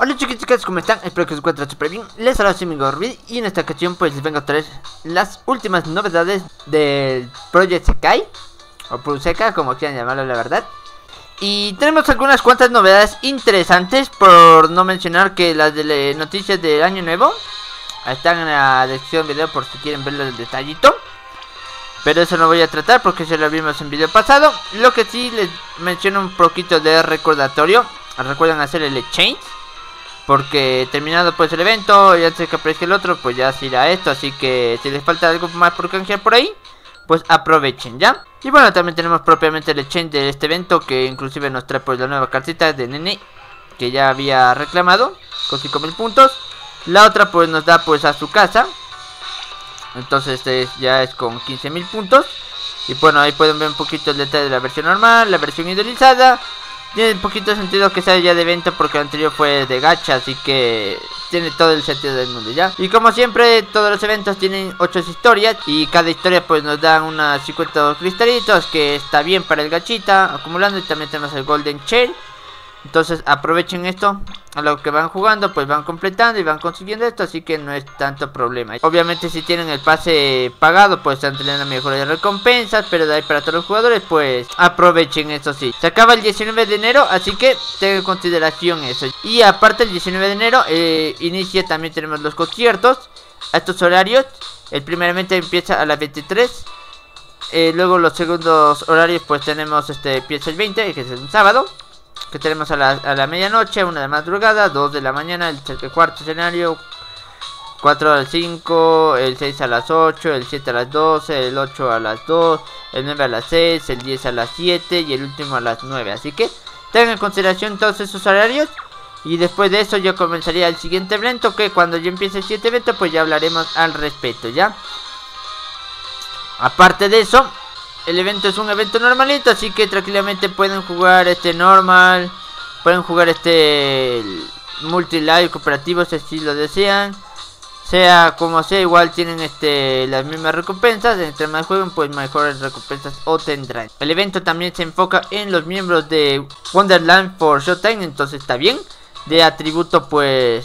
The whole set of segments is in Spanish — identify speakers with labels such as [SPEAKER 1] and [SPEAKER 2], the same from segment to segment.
[SPEAKER 1] Hola chicos chicas, ¿cómo están? Espero que se encuentren súper bien. Les saludo mi y en esta ocasión pues les vengo a traer las últimas novedades del Project Sekai O Pulseca, como quieran llamarlo la verdad. Y tenemos algunas cuantas novedades interesantes Por no mencionar que las de noticias del año nuevo Están en la descripción del video por si quieren verlo el detallito. Pero eso no voy a tratar porque ya lo vimos en video pasado. Lo que sí les menciono un poquito de recordatorio. Recuerden hacer el exchange porque terminado pues el evento y antes que aparezca el otro pues ya se irá esto Así que si les falta algo más por canjear por ahí Pues aprovechen ya Y bueno también tenemos propiamente el exchange de este evento Que inclusive nos trae pues la nueva cartita de Nene Que ya había reclamado Con 5000 puntos. La otra pues nos da pues a su casa. Entonces este ya es con 15000 puntos. Y bueno ahí pueden ver un poquito el detalle de la versión normal La versión idolizada tiene un poquito sentido que sea ya de evento porque el anterior fue de gacha, así que tiene todo el sentido del mundo ya. Y como siempre, todos los eventos tienen 8 historias y cada historia pues nos dan unas 50 cristalitos que está bien para el gachita acumulando y también tenemos el Golden Shell entonces aprovechen esto a lo que van jugando, pues van completando y van consiguiendo esto, así que no es tanto problema. Obviamente si tienen el pase pagado, pues están teniendo mejores recompensas, pero de ahí para todos los jugadores, pues aprovechen eso sí. Se acaba el 19 de enero, así que tengan en consideración eso. Y aparte el 19 de enero eh, inicia también tenemos los conciertos a estos horarios. El primeramente empieza a las 23. Eh, luego los segundos horarios pues tenemos este empieza el 20, que es un sábado que tenemos a la, a la medianoche, una de madrugada, 2 de la mañana, el, cuarto escenario, 4 al 5, el 6 a las 8, el 7 a las 12, el 8 a las 2, el 9 a las 6, el 10 a las 7 y el último a las 9. Así que tengan en consideración todos esos horarios. Y después de eso yo comenzaría el siguiente evento que cuando yo empiece el siguiente evento pues ya hablaremos al respecto, ¿ya? Aparte de eso, el evento es un evento normalito, así que tranquilamente pueden jugar este normal, pueden jugar este multilive cooperativo si lo desean. Sea como sea, igual tienen este las mismas recompensas. Entre más jueguen, pues mejores recompensas obtendrán. El evento también se enfoca en los miembros de Wonderland for Showtime, entonces está bien. De atributo, pues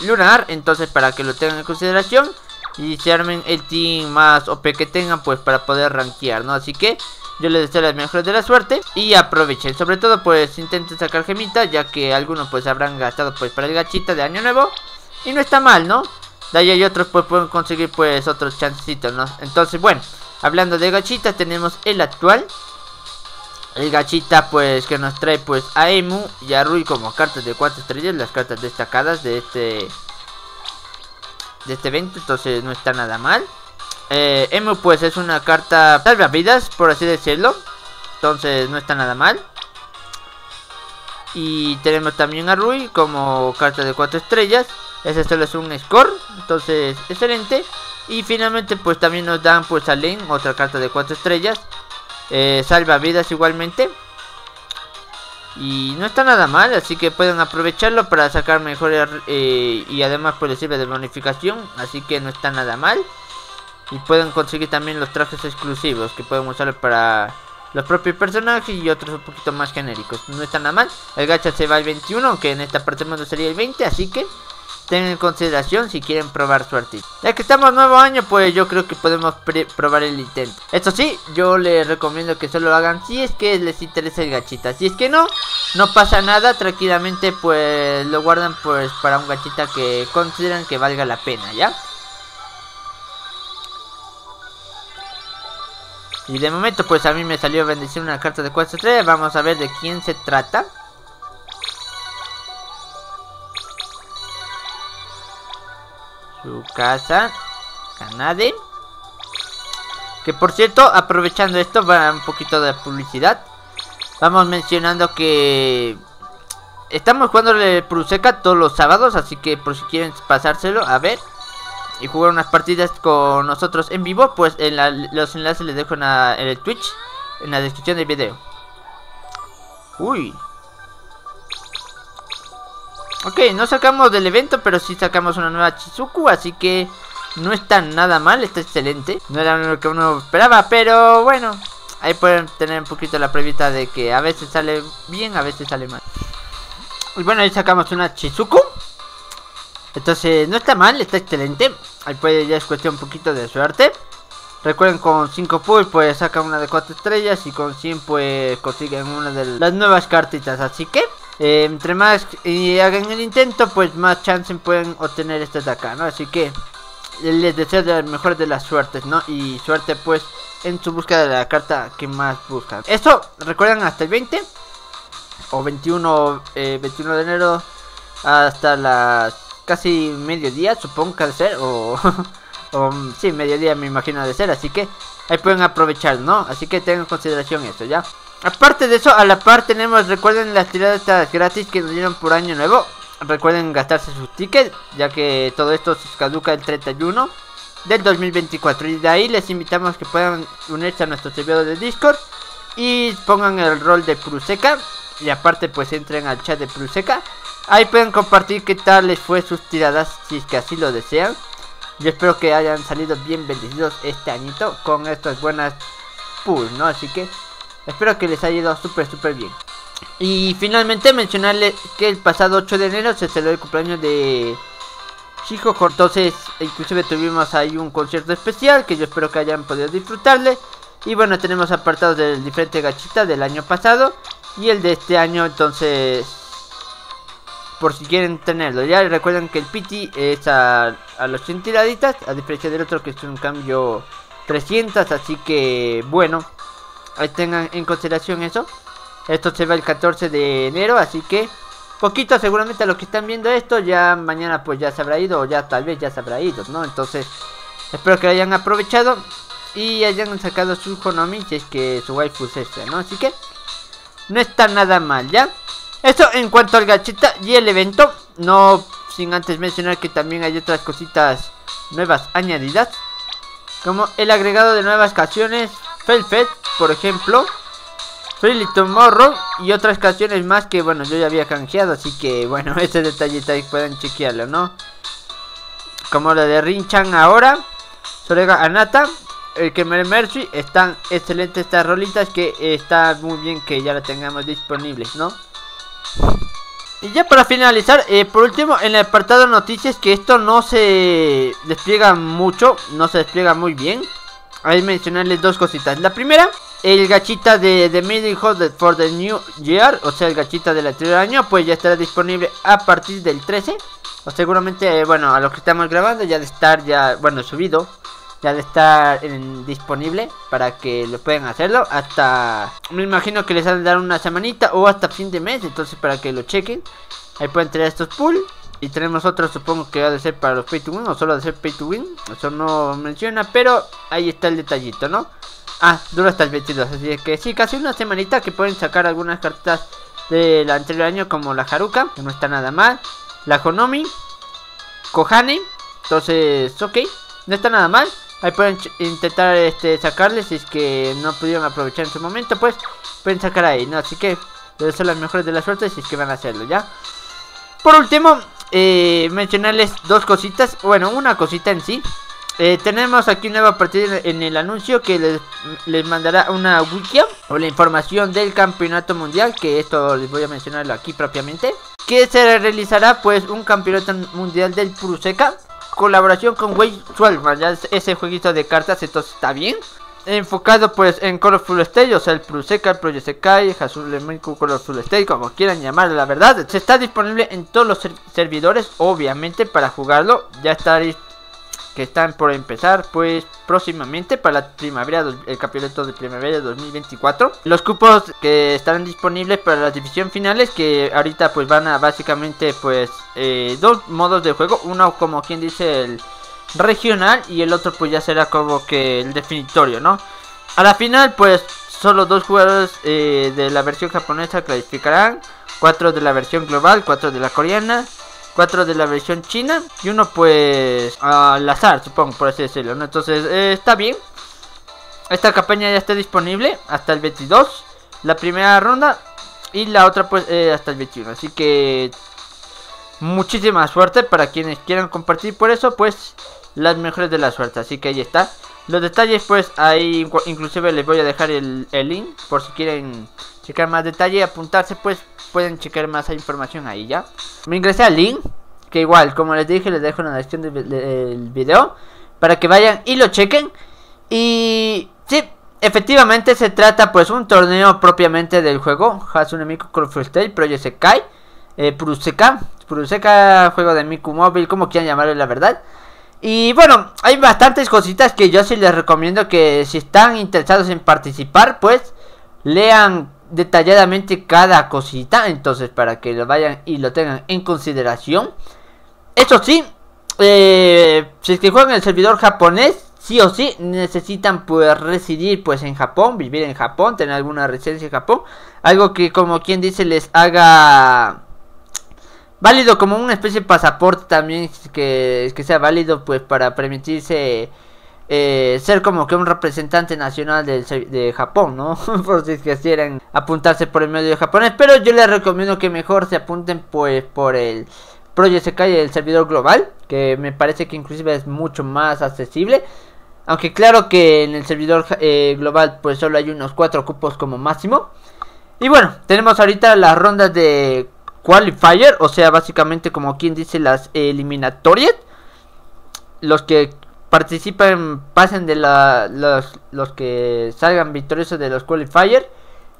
[SPEAKER 1] lunar, entonces para que lo tengan en consideración y se armen el team más OP que tengan pues para poder rankear, ¿no? Así que yo les deseo las mejores de la suerte y aprovechen, sobre todo pues intenten sacar gemitas ya que algunos pues habrán gastado pues para el gachita de año nuevo y no está mal, ¿no? De ahí hay otros pues pueden conseguir pues otros chancecitos, ¿no? Entonces bueno, hablando de gachitas tenemos el actual el gachita pues que nos trae pues a Emu y a Rui como cartas de 4 estrellas, las cartas destacadas de este de este evento, entonces no está nada mal. Eh, pues es una carta vidas por así decirlo. Entonces no está nada mal. Y tenemos también a Rui como carta de 4 estrellas. Ese solo es un score, entonces excelente. Y finalmente pues también nos dan pues a Len, otra carta de 4 estrellas. Eh, salva vidas igualmente. Y no está nada mal, así que pueden aprovecharlo para sacar mejores eh, y además pues les sirve de bonificación, así que no está nada mal. Y pueden conseguir también los trajes exclusivos que pueden usar para los propios personajes y otros un poquito más genéricos. No está nada mal. El gacha se va al 21, aunque en esta parte mundo sería el 20, así que tengan en consideración si quieren probar suerte. Ya que estamos nuevo año, pues yo creo que podemos probar el intento. Esto sí, yo les recomiendo que solo lo hagan si es que les interesa el gachita. Si es que no, no pasa nada, tranquilamente pues lo guardan pues para un gachita que consideran que valga la pena, ¿ya? Y de momento pues a mí me salió bendición una carta de 4 estrellas, vamos a ver de quién se trata. Su casa. Canade. Que por cierto, aprovechando esto, va un poquito de publicidad. Vamos mencionando que estamos jugando el Pruseca todos los sábados. Así que por si quieren pasárselo, a ver. Y jugar unas partidas con nosotros en vivo. Pues en los enlaces les dejo en, en el Twitch. En la descripción del video. Uy, Ok, no sacamos del evento, pero sí sacamos una nueva Chizuku, así que no está nada mal, está excelente. No era lo que uno esperaba, pero bueno, ahí pueden tener un poquito la prevista de que a veces sale bien, a veces sale mal. Y bueno, ahí sacamos una Chizuku. Entonces, no está mal, está excelente. Ahí puede ya es cuestión un poquito de suerte. Recuerden con 5 pulls pues sacan una de 4 estrellas y con 100 pues consiguen una de las nuevas cartitas. Así que eh, entre más y hagan el intento pues más chance pueden obtener este de acá, ¿no? Así que les deseo de mejor de las suertes, ¿no? Y suerte pues en su búsqueda de la carta que más buscan. Esto recuerden hasta el 20 o 21, 21 eh, de enero hasta las casi mediodía supongo que de ser o... O, sí, mediodía me imagino de ser, así que ahí pueden aprovechar, ¿no? Así que tengan en consideración eso, ¿ya? Aparte de eso, a la par tenemos, recuerden las tiradas gratis que nos dieron por año nuevo. Recuerden gastarse sus tickets, ya que todo esto se caduca el 31 del 2024. Y de ahí les invitamos que puedan unirse a nuestro servidor de Discord y pongan el rol de Pruseca. Y aparte pues entren al chat de Pruseca. Ahí pueden compartir qué tal les fue sus tiradas si es que así lo desean. Yo espero que hayan salido bien bendecidos este añito con estas buenas pools, ¿no? Así que espero que les haya ido súper, súper bien. Y finalmente mencionarles que el pasado 8 de enero se celebró el cumpleaños de Chico Entonces, inclusive tuvimos ahí un concierto especial que yo espero que hayan podido disfrutarle. Y bueno, tenemos apartados del diferente gachita del año pasado y el de este año. Entonces, por si quieren tenerlo. Ya recuerden que el Pity es a, a los 100 tiraditas, a diferencia del otro que es un cambio 300, así que bueno, tengan en consideración eso. Esto se va el 14 de enero, así que poquito seguramente a los que están viendo esto ya mañana pues ya se habrá ido o ya tal vez ya se habrá ido, ¿no? Entonces, espero que lo hayan aprovechado y hayan sacado su Konami si es que su waifu es este, ¿no? Así que no está nada mal, ¿ya? Esto en cuanto al gacheta y el evento. No sin antes mencionar que también hay otras cositas nuevas añadidas. Como el agregado de nuevas canciones. Felfet, por ejemplo. Freely Tomorrow y otras canciones más que bueno yo ya había canjeado. Así que bueno, ese detallito ahí pueden chequearlo, ¿no? Como la de Rinchan ahora. Sorega Anata. El que me Mercy. Están excelentes estas rolitas que está muy bien que ya la tengamos disponibles, ¿no? Y ya para finalizar, eh, por último, en el apartado noticias, que esto no se despliega mucho, no se despliega muy bien. Ahí mencionarles dos cositas. La primera, el gachita de, de Middle for the New Year, o sea, el gachita del anterior año, pues ya estará disponible a partir del 13. O seguramente, eh, bueno, a los que estamos grabando ya de estar ya, bueno, subido ya de estar disponible para que lo puedan hacerlo hasta me imagino que les han de dar una semanita o hasta fin de mes entonces para que lo chequen ahí pueden tener estos pool y tenemos otros supongo que va de ser para los pay to win o solo de ser pay to win eso no menciona pero ahí está el detallito no ah dura hasta el 22 así que sí casi una semanita que pueden sacar algunas cartas del anterior año como la Haruka que no está nada mal la Honomi Kohane entonces ok no está nada mal Ahí pueden intentar este, sacarles si es que no pudieron aprovechar en su momento, pues pueden sacar ahí, ¿no? Así que debe ser las mejores de la suerte si es que van a hacerlo, ¿ya? Por último, eh, mencionarles dos cositas, bueno, una cosita en sí. Eh, tenemos aquí una nueva partida en el anuncio que les, les mandará una wiki o la información del campeonato mundial, que esto les voy a mencionarlo aquí propiamente. Que se realizará pues un campeonato mundial del Puruseca colaboración con Way 12, ya ese jueguito de cartas, entonces está bien. Enfocado pues en Colorful Stage, o sea, el Pruseca, el Project Sekai, Hazul Colorful Stage, como quieran llamarlo, la verdad. Se está disponible en todos los servidores, obviamente, para jugarlo. Ya está que están por empezar pues próximamente para la primavera, el campeonato de primavera de 2024. Los cupos que estarán disponibles para las división finales que ahorita pues van a básicamente pues eh, dos modos de juego, uno como quien dice el regional y el otro pues ya será como que el definitorio, ¿no? A la final pues solo dos jugadores eh, de la versión japonesa clasificarán, cuatro de la versión global, cuatro de la coreana 4 de la versión china y uno pues al azar, supongo, por así decirlo, ¿no? Entonces, eh, está bien. Esta campaña ya está disponible hasta el 22, la primera ronda y la otra pues eh, hasta el 21. Así que muchísima suerte para quienes quieran compartir por eso, pues las mejores de la suerte. Así que ahí está. Los detalles pues ahí inclusive les voy a dejar el, el link por si quieren checar más detalle y apuntarse, pues pueden checar más información ahí ya. Me ingresé al link, que igual, como les dije, les dejo en la descripción del, video, para que vayan y lo chequen. Y sí, efectivamente se trata pues un torneo propiamente del juego, Hatsune Miku Cross Project Sekai, eh, Puruseka, Puruseka, juego de Miku Móvil, como quieran llamarlo la verdad. Y bueno, hay bastantes cositas que yo sí les recomiendo que si están interesados en participar, pues lean detalladamente cada cosita. Entonces, para que lo vayan y lo tengan en consideración. Eso sí, eh, si es que juegan el servidor japonés, sí o sí necesitan pues residir pues en Japón, vivir en Japón, tener alguna residencia en Japón. Algo que como quien dice les haga válido como una especie de pasaporte también que, que sea válido pues para permitirse eh, ser como que un representante nacional de, de Japón, ¿no? por si quisieran apuntarse por el medio japonés. Pero yo les recomiendo que mejor se apunten pues por el Project Sekai, el servidor global, que me parece que inclusive es mucho más accesible. Aunque claro que en el servidor eh, global pues solo hay unos 4 cupos como máximo. Y bueno, tenemos ahorita las rondas de qualifier, o sea, básicamente como quien dice las eliminatorias. Los que participan, pasen de la, los, que salgan victoriosos de los qualifiers,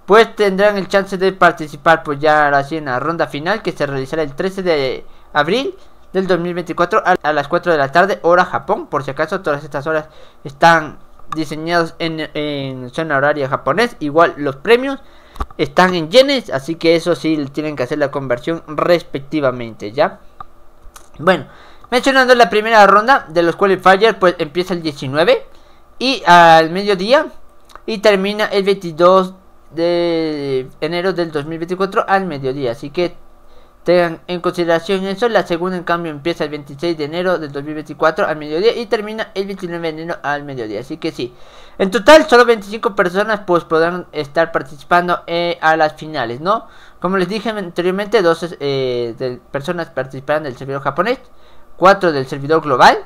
[SPEAKER 1] pues tendrán el chance de participar pues ya así en la ronda final que se realizará el 13 de abril del 2024 a, las 4 de la tarde, hora Japón. Por si acaso, todas estas horas están diseñados en, en zona horaria japonés. Igual los premios están en yenes, así que eso sí tienen que hacer la conversión respectivamente, ¿ya? Bueno, mencionando la primera ronda de los qualifiers, pues empieza el 19 y al mediodía y termina el 22 de enero del 2024 al mediodía, así que Tengan en consideración eso. La segunda, en cambio, empieza el 26 de enero del 2024 al mediodía y termina el 29 de enero al mediodía. Así que sí. En total, solo 25 personas pues podrán estar participando eh, a las finales, ¿no? Como les dije anteriormente, dos eh, personas participarán del servidor japonés, 4 del servidor global,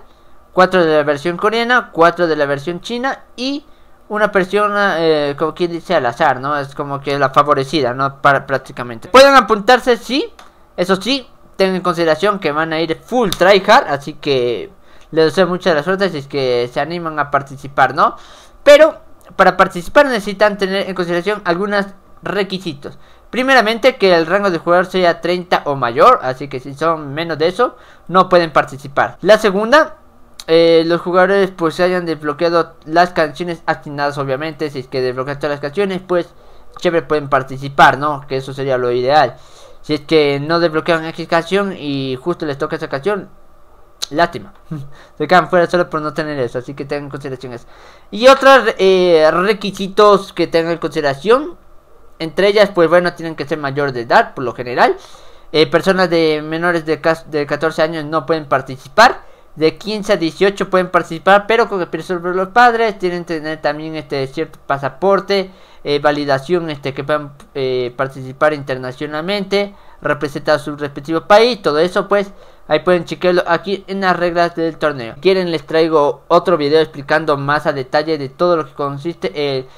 [SPEAKER 1] 4 de la versión coreana, 4 de la versión china y una persona, eh, como quien dice, al azar, ¿no? Es como que la favorecida, ¿no? Para, prácticamente. Pueden apuntarse, sí, eso sí, tengan en consideración que van a ir full tryhard, así que les deseo mucha la suerte si es que se animan a participar, ¿no? Pero para participar necesitan tener en consideración algunos requisitos. Primeramente que el rango de jugador sea 30 o mayor, así que si son menos de eso, no pueden participar. La segunda, eh, los jugadores pues se hayan desbloqueado las canciones asignadas obviamente, si es que desbloquean todas las canciones, pues chévere pueden participar, ¿no? Que eso sería lo ideal. Si es que no desbloquean X canción y justo les toca esa canción, lástima. Se quedan fuera solo por no tener eso, así que tengan en consideración eso. Y otros eh, requisitos que tengan en consideración, entre ellas, pues bueno, tienen que ser mayor de edad, por lo general. Eh, personas de menores de, de 14 años no pueden participar. De 15 a 18 pueden participar, pero con permiso de los padres tienen que tener también este cierto pasaporte eh, validación este, que puedan eh, participar internacionalmente, representar su respectivo país, todo eso pues ahí pueden chequearlo aquí en las reglas del torneo. Quieren les traigo otro video explicando más a detalle de todo lo que consiste el,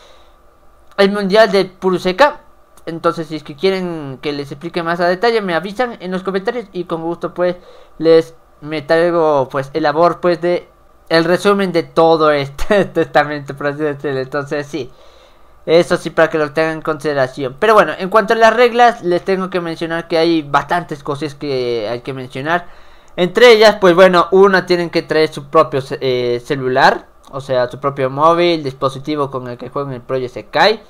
[SPEAKER 1] el mundial de Puruseca. Entonces si es que quieren que les explique más a detalle me avisan en los comentarios y con gusto pues les me traigo pues el labor pues de el resumen de todo este testamento por. Entonces sí. Eso sí, para que lo tengan en consideración. Pero bueno, en cuanto a las reglas, les tengo que mencionar que hay bastantes cosas que hay que mencionar. Entre ellas, pues bueno, una tienen que traer su propio eh, celular, o sea, su propio móvil, dispositivo con el que jueguen el Project Sekai.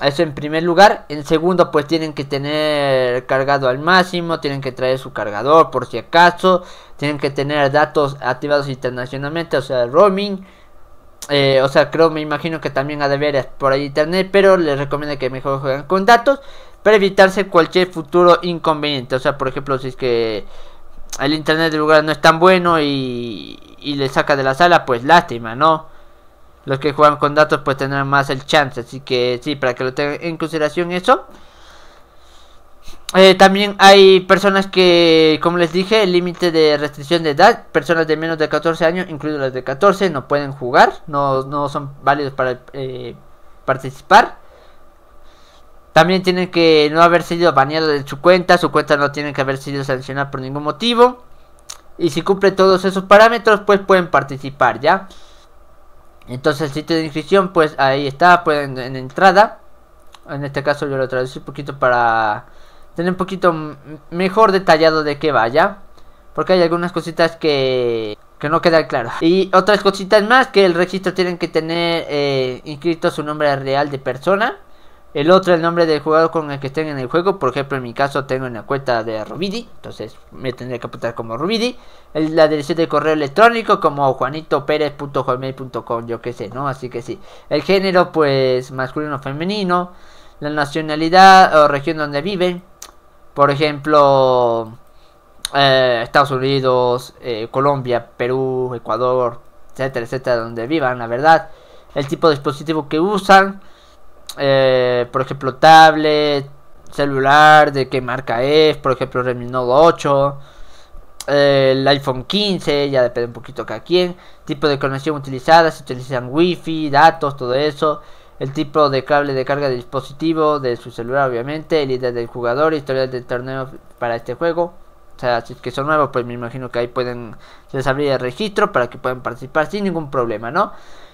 [SPEAKER 1] Eso en primer lugar. En segundo, pues tienen que tener cargado al máximo, tienen que traer su cargador por si acaso, tienen que tener datos activados internacionalmente, o sea, roaming. Eh, o sea, creo, me imagino que también ha de ver por ahí internet, pero les recomiendo que mejor jueguen con datos para evitarse cualquier futuro inconveniente. O sea, por ejemplo, si es que el internet del lugar no es tan bueno y, y le saca de la sala, pues lástima, ¿no? Los que juegan con datos pues tendrán más el chance, así que sí, para que lo tengan en consideración eso. Eh, también hay personas que, como les dije, el límite de restricción de edad, personas de menos de 14 años, incluidas las de 14, no pueden jugar, no, no son válidos para eh, participar. También tienen que no haber sido baneado de su cuenta, su cuenta no tiene que haber sido sancionada por ningún motivo. Y si cumple todos esos parámetros, pues pueden participar, ¿ya? Entonces el sitio de inscripción, pues ahí está, pueden en entrada. En este caso yo lo traducí un poquito para tener un poquito mejor detallado de qué vaya. Porque hay algunas cositas que, que no quedan claras. Y otras cositas más que el registro tienen que tener eh, inscrito su nombre real de persona. El otro, el nombre del jugador con el que estén en el juego. Por ejemplo, en mi caso tengo en la cuenta de Rubidi. Entonces me tendría que apuntar como Rubidi. La dirección de correo electrónico como juanitopérez.hotmail.com. Yo qué sé, ¿no? Así que sí. El género, pues masculino o femenino. La nacionalidad o región donde viven. Por ejemplo, eh, Estados Unidos, eh, Colombia, Perú, Ecuador, etcétera, etcétera, donde vivan, la verdad. El tipo de dispositivo que usan eh, por ejemplo, tablet, celular, de qué marca es, por ejemplo, Redmi Note 8, eh, el iPhone 15, ya depende un poquito cada quien, tipo de conexión utilizada, si utilizan wifi, datos, todo eso, el tipo de cable de carga de dispositivo de su celular, obviamente, el ID del jugador, historial del torneo para este juego. O sea, si es que son nuevos, pues me imagino que ahí pueden, se les abrir el registro para que puedan participar sin ningún problema, ¿no?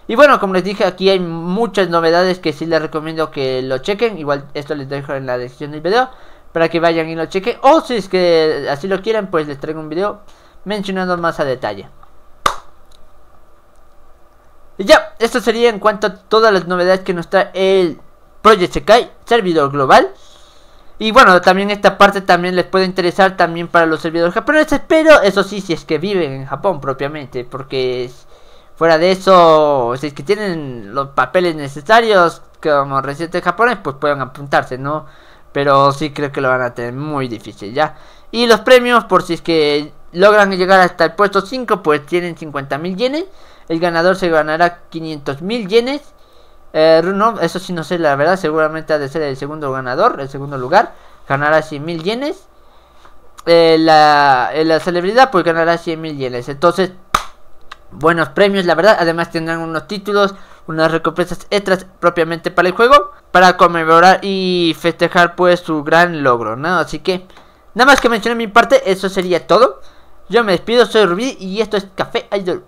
[SPEAKER 1] Y bueno, como les dije, aquí hay muchas novedades que sí les recomiendo que lo chequen. Igual esto les dejo en la descripción del video para que vayan y lo chequen. O si es que así lo quieren, pues les traigo un video mencionando más a detalle. Y ya, esto sería en cuanto a todas las novedades que nos trae el Project Sekai, servidor global. Y bueno, también esta parte también les puede interesar también para los servidores japoneses, pero eso sí, si es que viven en Japón propiamente, porque es Fuera de eso, si es que tienen los papeles necesarios como residente japonés, pues pueden apuntarse, ¿no? Pero sí creo que lo van a tener muy difícil, ¿ya? Y los premios, por si es que logran llegar hasta el puesto 5, pues tienen 50 mil yenes. El ganador se ganará 500 mil yenes. Eh, no, eso sí no sé, la verdad, seguramente ha de ser el segundo ganador, el segundo lugar. Ganará 100 mil yenes. Eh, la, eh, la celebridad pues ganará 100 mil yenes. Entonces buenos premios, la verdad. Además tendrán unos títulos, unas recompensas extras propiamente para el juego, para conmemorar y festejar pues su gran logro, ¿no? Así que nada más que mencionar mi parte, eso sería todo. Yo me despido, soy Rubí y esto es Café Idol.